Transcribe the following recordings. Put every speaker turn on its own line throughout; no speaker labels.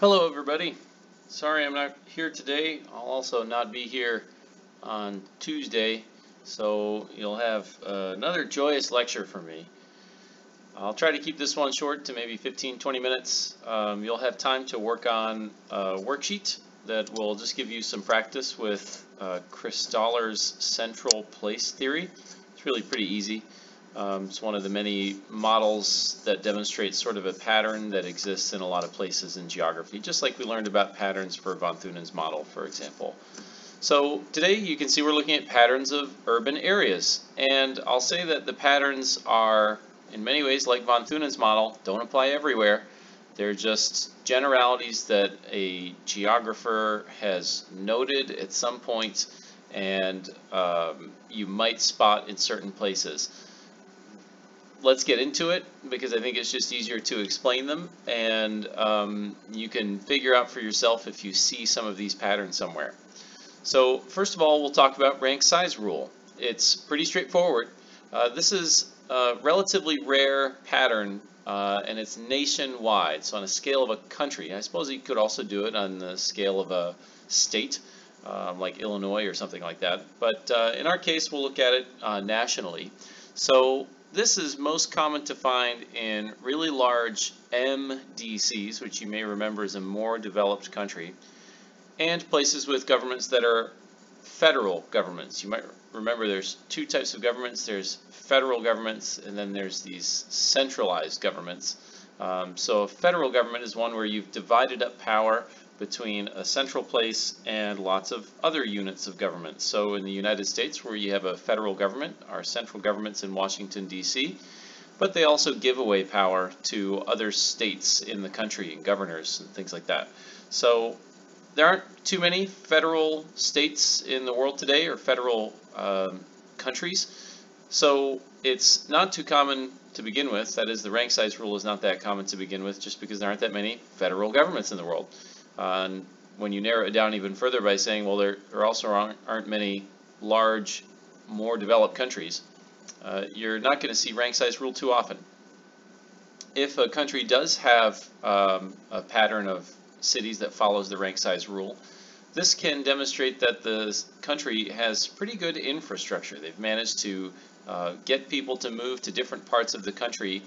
Hello everybody. Sorry I'm not here today. I'll also not be here on Tuesday, so you'll have uh, another joyous lecture from me. I'll try to keep this one short to maybe 15-20 minutes. Um, you'll have time to work on a worksheet that will just give you some practice with uh, Christaller's central place theory. It's really pretty easy. Um, it's one of the many models that demonstrates sort of a pattern that exists in a lot of places in geography, just like we learned about patterns for von Thunen's model, for example. So today you can see we're looking at patterns of urban areas, and I'll say that the patterns are in many ways like von Thunen's model, don't apply everywhere. They're just generalities that a geographer has noted at some point and um, you might spot in certain places let's get into it because I think it's just easier to explain them and um, you can figure out for yourself if you see some of these patterns somewhere. So first of all we'll talk about rank size rule. It's pretty straightforward. Uh, this is a relatively rare pattern uh, and it's nationwide so on a scale of a country. I suppose you could also do it on the scale of a state um, like Illinois or something like that but uh, in our case we'll look at it uh, nationally. So this is most common to find in really large MDCs, which you may remember is a more developed country, and places with governments that are federal governments. You might remember there's two types of governments. There's federal governments, and then there's these centralized governments. Um, so a federal government is one where you've divided up power between a central place and lots of other units of government. So in the United States where you have a federal government, our central government's in Washington DC, but they also give away power to other states in the country and governors and things like that. So there aren't too many federal states in the world today or federal um, countries. So it's not too common to begin with. That is, the rank size rule is not that common to begin with just because there aren't that many federal governments in the world. And when you narrow it down even further by saying, well, there, there also aren't, aren't many large, more developed countries, uh, you're not going to see rank size rule too often. If a country does have um, a pattern of cities that follows the rank size rule, this can demonstrate that the country has pretty good infrastructure. They've managed to uh, get people to move to different parts of the country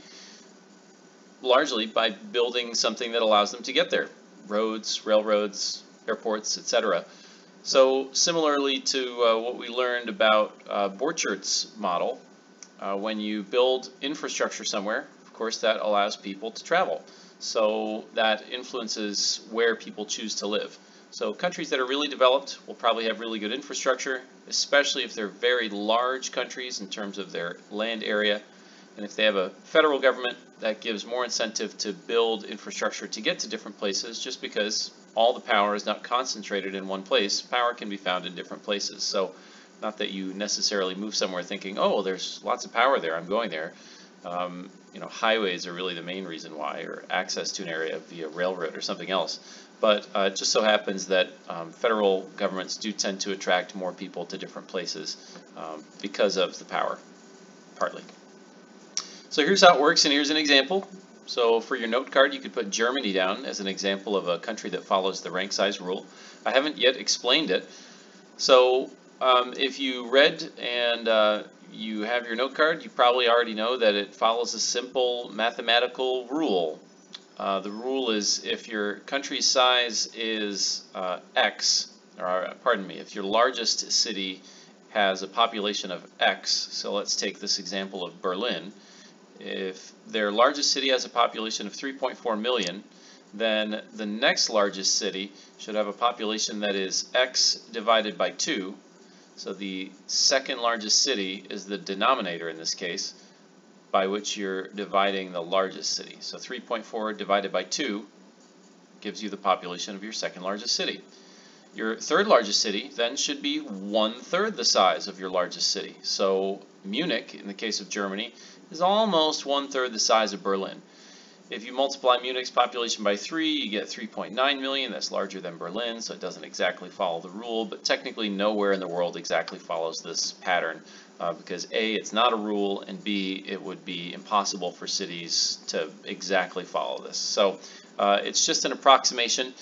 largely by building something that allows them to get there roads, railroads, airports, etc. So similarly to uh, what we learned about uh, Borchert's model, uh, when you build infrastructure somewhere, of course that allows people to travel. So that influences where people choose to live. So countries that are really developed will probably have really good infrastructure, especially if they're very large countries in terms of their land area and if they have a federal government, that gives more incentive to build infrastructure to get to different places just because all the power is not concentrated in one place. Power can be found in different places. So not that you necessarily move somewhere thinking, oh, there's lots of power there, I'm going there. Um, you know, highways are really the main reason why, or access to an area via railroad or something else. But uh, it just so happens that um, federal governments do tend to attract more people to different places um, because of the power, partly. So here's how it works, and here's an example. So for your note card, you could put Germany down as an example of a country that follows the rank size rule. I haven't yet explained it. So um, if you read and uh, you have your note card, you probably already know that it follows a simple mathematical rule. Uh, the rule is if your country size is uh, X, or uh, pardon me, if your largest city has a population of X, so let's take this example of Berlin, if their largest city has a population of 3.4 million, then the next largest city should have a population that is x divided by 2. So the second largest city is the denominator in this case, by which you're dividing the largest city. So 3.4 divided by 2 gives you the population of your second largest city. Your third largest city then should be one third the size of your largest city. So Munich, in the case of Germany, is almost one third the size of Berlin. If you multiply Munich's population by 3, you get 3.9 million. That's larger than Berlin, so it doesn't exactly follow the rule, but technically nowhere in the world exactly follows this pattern uh, because A, it's not a rule, and B, it would be impossible for cities to exactly follow this. So uh, it's just an approximation.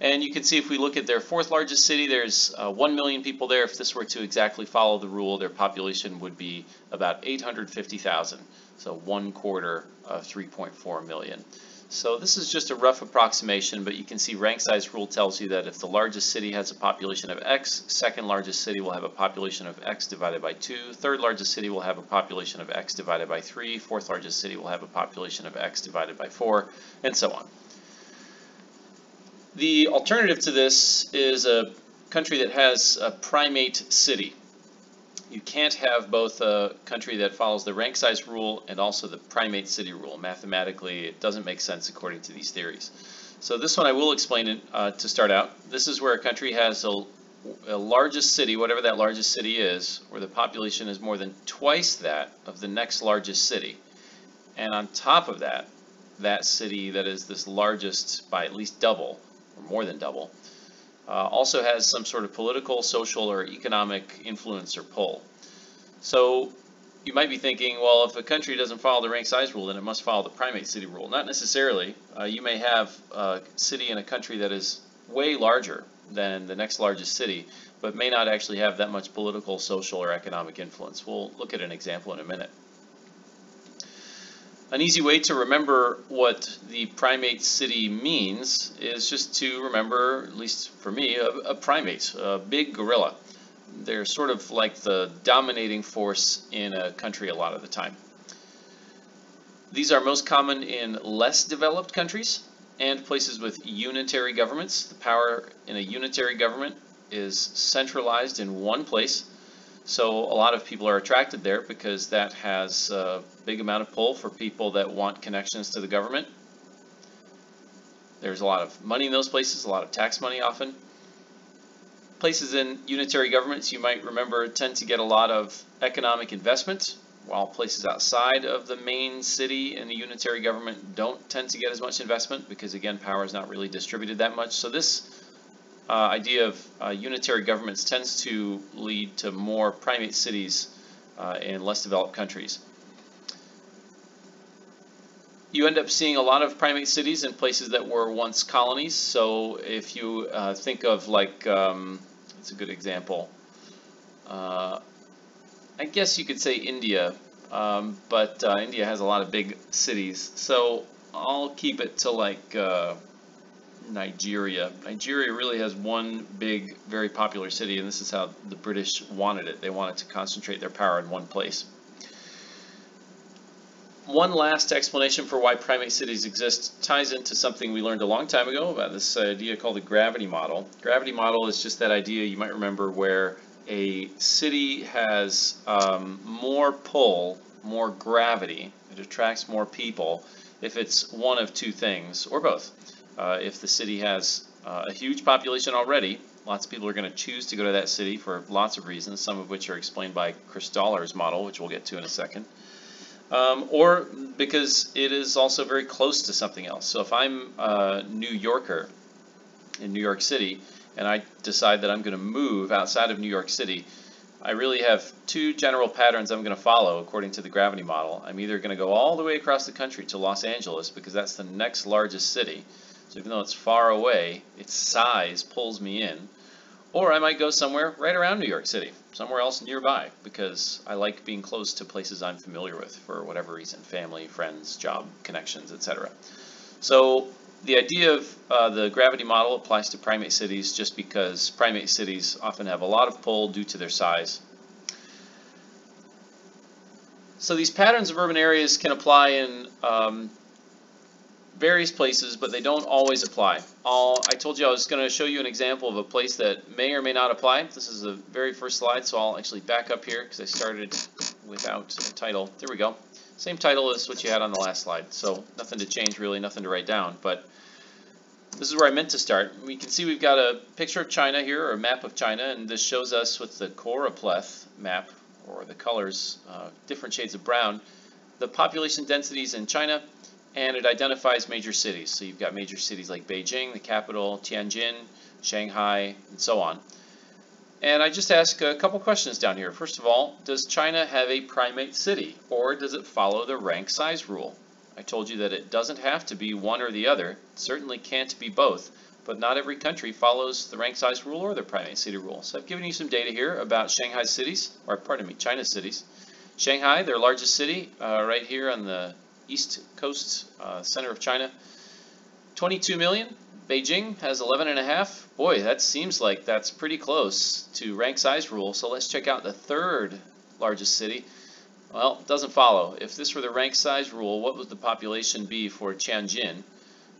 And you can see if we look at their fourth largest city, there's uh, 1 million people there. If this were to exactly follow the rule, their population would be about 850,000. So one quarter of 3.4 million. So this is just a rough approximation, but you can see rank size rule tells you that if the largest city has a population of X, second largest city will have a population of X divided by 2, third largest city will have a population of X divided by 3, fourth largest city will have a population of X divided by 4, and so on. The alternative to this is a country that has a primate city. You can't have both a country that follows the rank size rule and also the primate city rule. Mathematically, it doesn't make sense according to these theories. So this one I will explain it uh, to start out. This is where a country has a, a largest city, whatever that largest city is, where the population is more than twice that of the next largest city. And on top of that, that city that is this largest by at least double or more than double, uh, also has some sort of political, social, or economic influence or pull. So you might be thinking, well, if a country doesn't follow the rank size rule, then it must follow the primate city rule. Not necessarily. Uh, you may have a city in a country that is way larger than the next largest city, but may not actually have that much political, social, or economic influence. We'll look at an example in a minute. An easy way to remember what the primate city means is just to remember, at least for me, a, a, primate, a big gorilla. They're sort of like the dominating force in a country a lot of the time. These are most common in less developed countries and places with unitary governments. The power in a unitary government is centralized in one place so a lot of people are attracted there because that has a big amount of pull for people that want connections to the government. There's a lot of money in those places, a lot of tax money often. Places in unitary governments, you might remember, tend to get a lot of economic investment, while places outside of the main city in the unitary government don't tend to get as much investment because, again, power is not really distributed that much. So this uh, idea of uh, unitary governments tends to lead to more primate cities uh, in less developed countries. You end up seeing a lot of primate cities in places that were once colonies. So if you uh, think of like, um, a good example. Uh, I guess you could say India, um, but uh, India has a lot of big cities. So I'll keep it to like Nigeria. Nigeria really has one big, very popular city, and this is how the British wanted it. They wanted to concentrate their power in one place. One last explanation for why primate cities exist ties into something we learned a long time ago about this idea called the gravity model. Gravity model is just that idea you might remember where a city has um, more pull, more gravity, it attracts more people if it's one of two things, or both. Uh, if the city has uh, a huge population already, lots of people are going to choose to go to that city for lots of reasons, some of which are explained by Christaller's model, which we'll get to in a second. Um, or because it is also very close to something else. So if I'm a New Yorker in New York City and I decide that I'm going to move outside of New York City, I really have two general patterns I'm going to follow according to the gravity model. I'm either going to go all the way across the country to Los Angeles because that's the next largest city so even though it's far away, its size pulls me in. Or I might go somewhere right around New York City, somewhere else nearby, because I like being close to places I'm familiar with for whatever reason, family, friends, job connections, etc. So the idea of uh, the gravity model applies to primate cities just because primate cities often have a lot of pull due to their size. So these patterns of urban areas can apply in um, various places, but they don't always apply. I'll, I told you I was going to show you an example of a place that may or may not apply. This is the very first slide, so I'll actually back up here because I started without a title. There we go. Same title as what you had on the last slide, so nothing to change really, nothing to write down. But this is where I meant to start. We can see we've got a picture of China here, or a map of China, and this shows us with the choropleth map, or the colors, uh, different shades of brown, the population densities in China and it identifies major cities. So you've got major cities like Beijing, the capital, Tianjin, Shanghai, and so on. And I just ask a couple questions down here. First of all, does China have a primate city, or does it follow the rank size rule? I told you that it doesn't have to be one or the other. It certainly can't be both, but not every country follows the rank size rule or the primate city rule. So I've given you some data here about Shanghai cities, or pardon me, China cities. Shanghai, their largest city, uh, right here on the east coast, uh, center of China, 22 million. Beijing has 11 and a half. Boy, that seems like that's pretty close to rank size rule. So let's check out the third largest city. Well, it doesn't follow. If this were the rank size rule, what would the population be for Tianjin?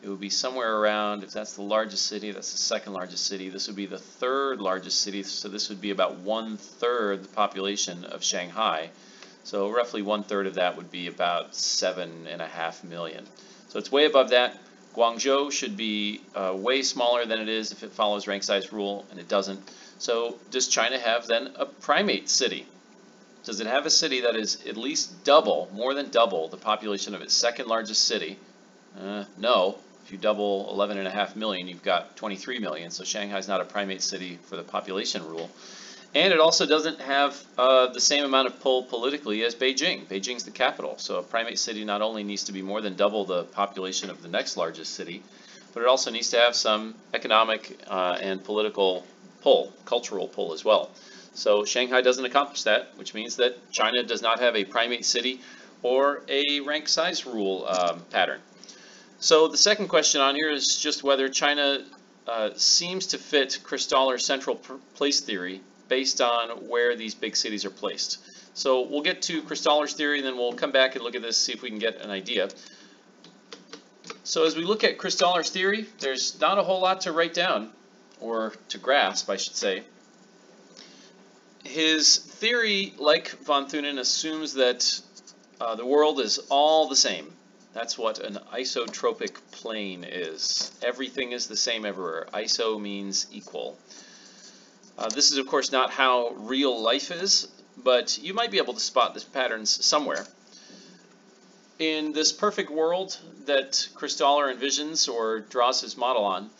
It would be somewhere around, if that's the largest city, that's the second largest city. This would be the third largest city, so this would be about one third the population of Shanghai. So roughly one third of that would be about seven and a half million. So it's way above that. Guangzhou should be uh, way smaller than it is if it follows rank size rule, and it doesn't. So does China have then a primate city? Does it have a city that is at least double, more than double, the population of its second largest city? Uh, no. If you double 11.5 million, you've got 23 million. So Shanghai's not a primate city for the population rule. And it also doesn't have uh, the same amount of pull politically as Beijing. Beijing's the capital, so a primate city not only needs to be more than double the population of the next largest city, but it also needs to have some economic uh, and political pull, cultural pull as well. So Shanghai doesn't accomplish that, which means that China does not have a primate city or a rank size rule um, pattern. So the second question on here is just whether China uh, seems to fit Christaller central place theory based on where these big cities are placed. So we'll get to Christaller's theory, and then we'll come back and look at this, see if we can get an idea. So as we look at Christaller's theory, there's not a whole lot to write down, or to grasp, I should say. His theory, like von Thunen, assumes that uh, the world is all the same. That's what an isotropic plane is. Everything is the same everywhere. Iso means equal. Uh, this is of course not how real life is, but you might be able to spot these patterns somewhere. In this perfect world that Christaller envisions or draws his model on,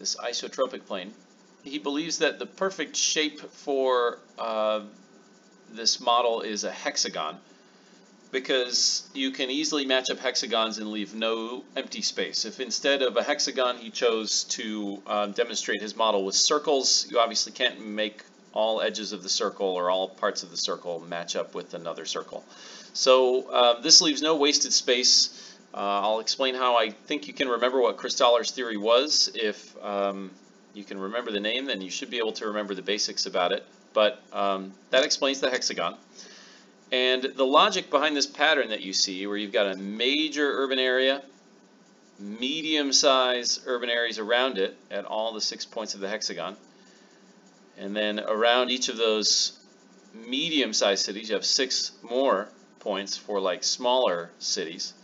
this isotropic plane, he believes that the perfect shape for uh, this model is a hexagon because you can easily match up hexagons and leave no empty space. If instead of a hexagon he chose to um, demonstrate his model with circles, you obviously can't make all edges of the circle or all parts of the circle match up with another circle. So uh, this leaves no wasted space. Uh, I'll explain how I think you can remember what Christaller's theory was. If um, you can remember the name, then you should be able to remember the basics about it. But um, that explains the hexagon. And the logic behind this pattern that you see, where you've got a major urban area, medium-sized urban areas around it at all the six points of the hexagon, and then around each of those medium-sized cities, you have six more points for like smaller cities.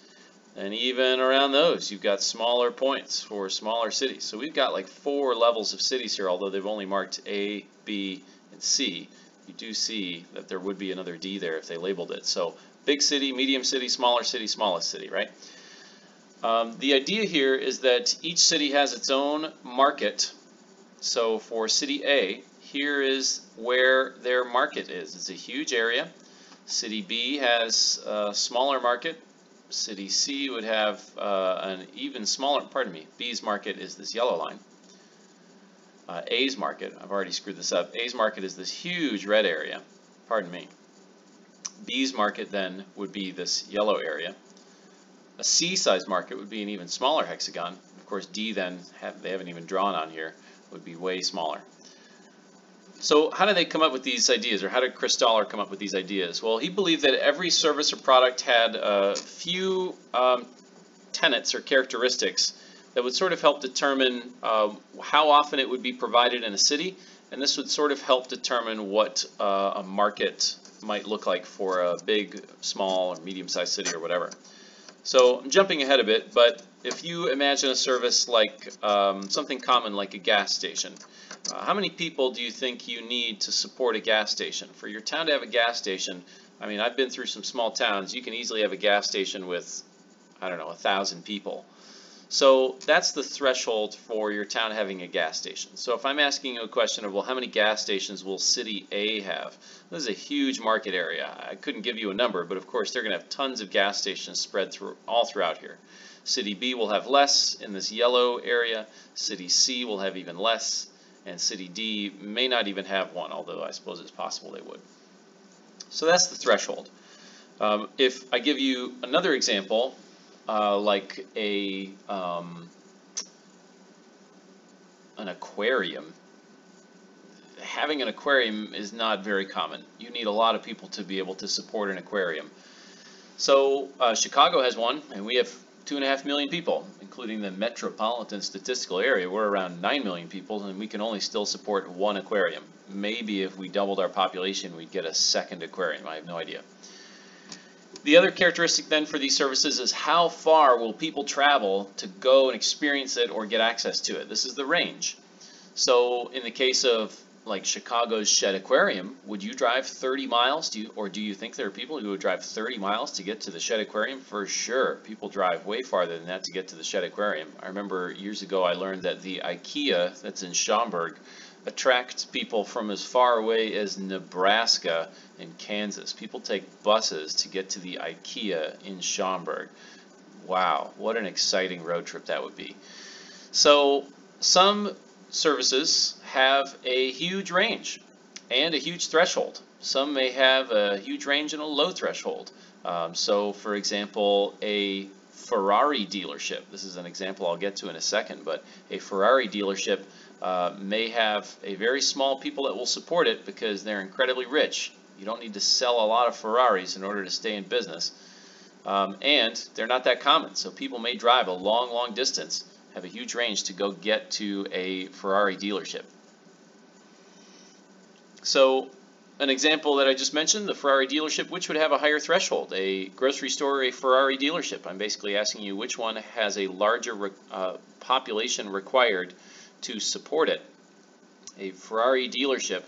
And even around those, you've got smaller points for smaller cities. So we've got like four levels of cities here, although they've only marked A, B, and C you do see that there would be another D there if they labeled it. So big city, medium city, smaller city, smallest city, right? Um, the idea here is that each city has its own market. So for city A, here is where their market is. It's a huge area. City B has a smaller market. City C would have uh, an even smaller, pardon me, B's market is this yellow line uh, A's market, I've already screwed this up, A's market is this huge red area, pardon me. B's market then would be this yellow area. A C-sized market would be an even smaller hexagon. Of course, D then, have, they haven't even drawn on here, would be way smaller. So how did they come up with these ideas, or how did Christaller come up with these ideas? Well, he believed that every service or product had a few um, tenets or characteristics that would sort of help determine uh, how often it would be provided in a city, and this would sort of help determine what uh, a market might look like for a big, small, or medium-sized city or whatever. So I'm jumping ahead a bit, but if you imagine a service like um, something common like a gas station, uh, how many people do you think you need to support a gas station? For your town to have a gas station, I mean, I've been through some small towns, you can easily have a gas station with I don't know, a thousand people. So that's the threshold for your town having a gas station. So if I'm asking you a question of, well, how many gas stations will City A have? This is a huge market area. I couldn't give you a number, but of course they're going to have tons of gas stations spread through all throughout here. City B will have less in this yellow area. City C will have even less. And City D may not even have one, although I suppose it's possible they would. So that's the threshold. Um, if I give you another example, uh, like a um, an aquarium. Having an aquarium is not very common. You need a lot of people to be able to support an aquarium. So uh, Chicago has one, and we have two and a half million people, including the metropolitan statistical area. We're around nine million people, and we can only still support one aquarium. Maybe if we doubled our population, we'd get a second aquarium. I have no idea. The other characteristic then for these services is how far will people travel to go and experience it or get access to it. This is the range. So in the case of like Chicago's Shedd Aquarium, would you drive 30 miles? Do you, or do you think there are people who would drive 30 miles to get to the Shedd Aquarium? For sure. People drive way farther than that to get to the Shedd Aquarium. I remember years ago I learned that the IKEA that's in Schaumburg attracts people from as far away as Nebraska and Kansas. People take buses to get to the IKEA in Schaumburg. Wow, what an exciting road trip that would be. So some services have a huge range and a huge threshold. Some may have a huge range and a low threshold. Um, so for example, a Ferrari dealership, this is an example I'll get to in a second, but a Ferrari dealership uh, may have a very small people that will support it because they're incredibly rich. You don't need to sell a lot of Ferraris in order to stay in business. Um, and they're not that common, so people may drive a long, long distance, have a huge range to go get to a Ferrari dealership. So an example that I just mentioned, the Ferrari dealership, which would have a higher threshold, a grocery store or a Ferrari dealership. I'm basically asking you which one has a larger uh, population required to support it. A Ferrari dealership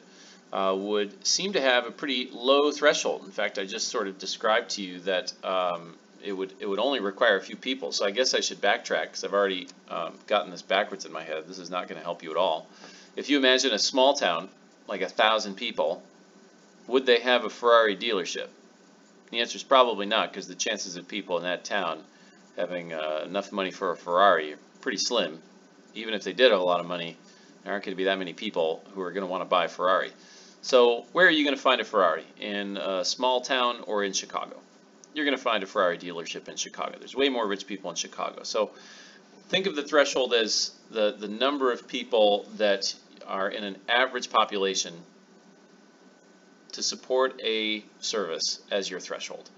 uh, would seem to have a pretty low threshold. In fact, I just sort of described to you that um, it would it would only require a few people. So I guess I should backtrack because I've already um, gotten this backwards in my head. This is not going to help you at all. If you imagine a small town, like a thousand people, would they have a Ferrari dealership? The answer is probably not because the chances of people in that town having uh, enough money for a Ferrari are pretty slim even if they did have a lot of money, there aren't going to be that many people who are going to want to buy a Ferrari. So where are you going to find a Ferrari? In a small town or in Chicago? You're going to find a Ferrari dealership in Chicago. There's way more rich people in Chicago. So think of the threshold as the, the number of people that are in an average population to support a service as your threshold.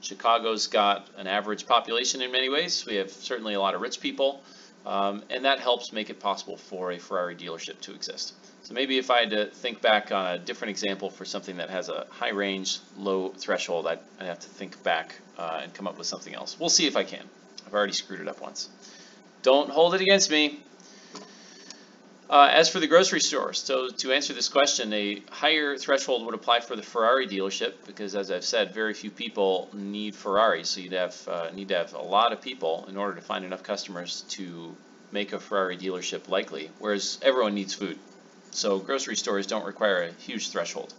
Chicago's got an average population in many ways. We have certainly a lot of rich people. Um, and that helps make it possible for a Ferrari dealership to exist. So maybe if I had to think back on a different example for something that has a high range, low threshold, I'd, I'd have to think back uh, and come up with something else. We'll see if I can. I've already screwed it up once. Don't hold it against me. Uh, as for the grocery store, so to answer this question, a higher threshold would apply for the Ferrari dealership because, as I've said, very few people need Ferraris. So you'd have uh, need to have a lot of people in order to find enough customers to make a Ferrari dealership likely. Whereas everyone needs food, so grocery stores don't require a huge threshold.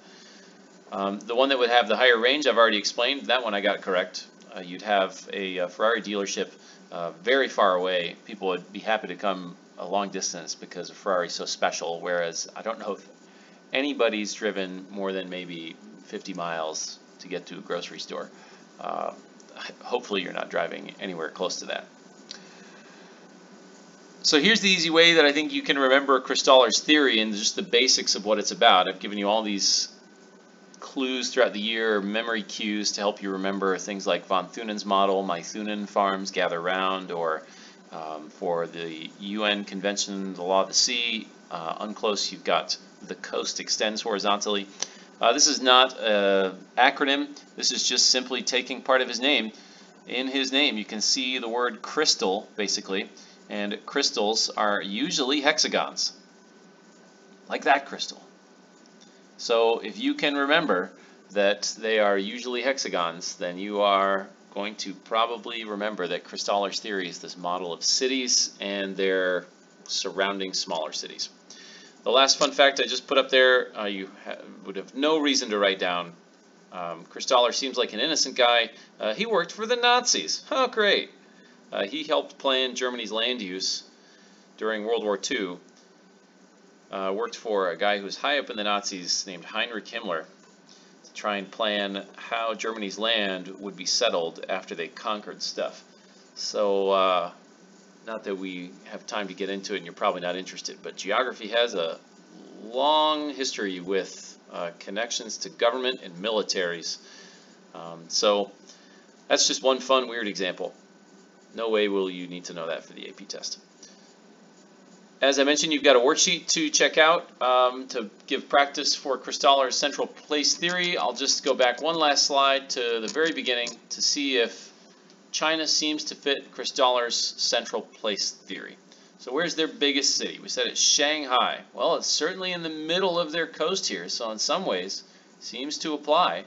Um, the one that would have the higher range, I've already explained. That one I got correct. Uh, you'd have a, a Ferrari dealership uh, very far away. People would be happy to come a long distance because a Ferrari's so special, whereas I don't know if anybody's driven more than maybe 50 miles to get to a grocery store. Uh, hopefully you're not driving anywhere close to that. So here's the easy way that I think you can remember Christaller's theory and just the basics of what it's about. I've given you all these clues throughout the year, memory cues to help you remember things like von Thunen's model, my Thunen farms gather round, or um, for the UN Convention, the Law of the Sea, uh, UNCLOS, you've got the coast extends horizontally. Uh, this is not an acronym. This is just simply taking part of his name. In his name, you can see the word crystal, basically, and crystals are usually hexagons, like that crystal. So if you can remember that they are usually hexagons, then you are going to probably remember that Christaller's theory is this model of cities and their surrounding smaller cities. The last fun fact I just put up there, uh, you ha would have no reason to write down. Um, Christaller seems like an innocent guy. Uh, he worked for the Nazis. Oh, great. Uh, he helped plan Germany's land use during World War II. Uh, worked for a guy who was high up in the Nazis named Heinrich Himmler to try and plan how Germany's land would be settled after they conquered stuff. So, uh, not that we have time to get into it and you're probably not interested, but geography has a long history with uh, connections to government and militaries. Um, so that's just one fun, weird example. No way will you need to know that for the AP test. As I mentioned, you've got a worksheet to check out um, to give practice for Christaller's central place theory. I'll just go back one last slide to the very beginning to see if China seems to fit Christaller's central place theory. So where's their biggest city? We said it's Shanghai. Well, it's certainly in the middle of their coast here, so in some ways seems to apply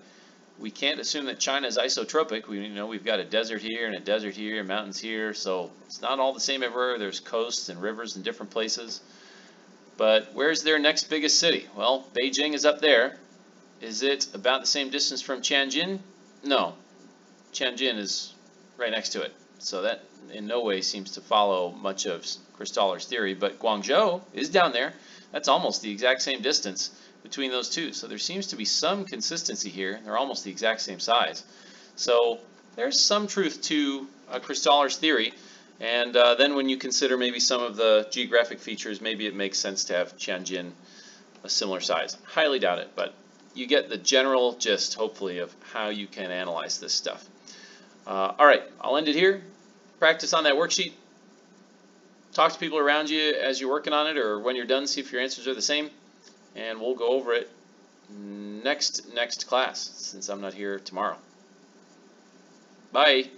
we can't assume that China is isotropic. We you know we've got a desert here and a desert here, and mountains here, so it's not all the same everywhere. There's coasts and rivers in different places. But where's their next biggest city? Well, Beijing is up there. Is it about the same distance from Tianjin? No. Tianjin is right next to it. So that in no way seems to follow much of Christaller's theory. But Guangzhou is down there. That's almost the exact same distance between those two. So there seems to be some consistency here. They're almost the exact same size. So there's some truth to uh, Christaller's theory. And uh, then when you consider maybe some of the geographic features, maybe it makes sense to have Tianjin a similar size. Highly doubt it, but you get the general gist, hopefully, of how you can analyze this stuff. Uh, all right, I'll end it here. Practice on that worksheet. Talk to people around you as you're working on it or when you're done, see if your answers are the same and we'll go over it next next class since I'm not here tomorrow. Bye.